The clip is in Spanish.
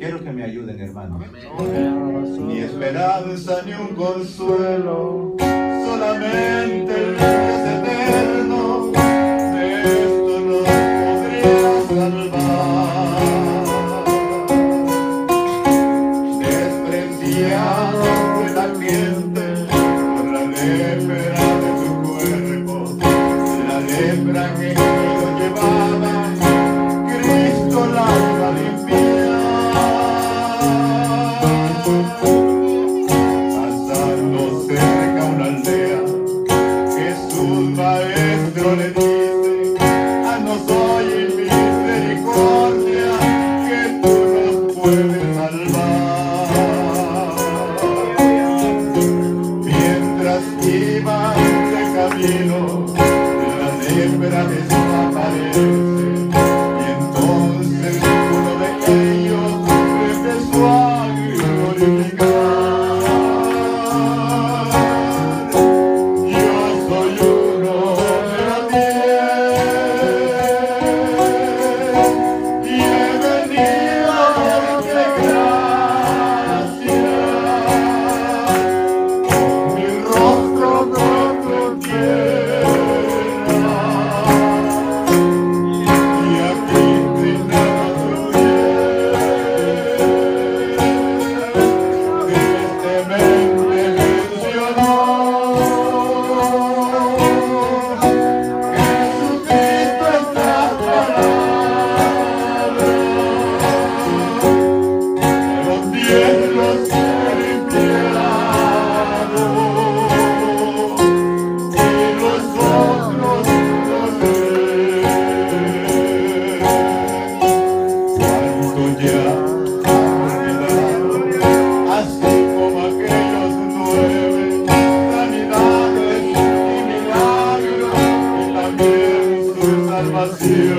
Quiero que me ayuden, hermanos. Ni esperanza ni un consuelo, solamente el Dios eterno, de esto nos podría salvar. Despreciado de la gente por la lepra de tu cuerpo, la lepra que lo llevaba, maestro le dice, a no soy misericordia, que tú nos puedes salvar. Mientras iba you.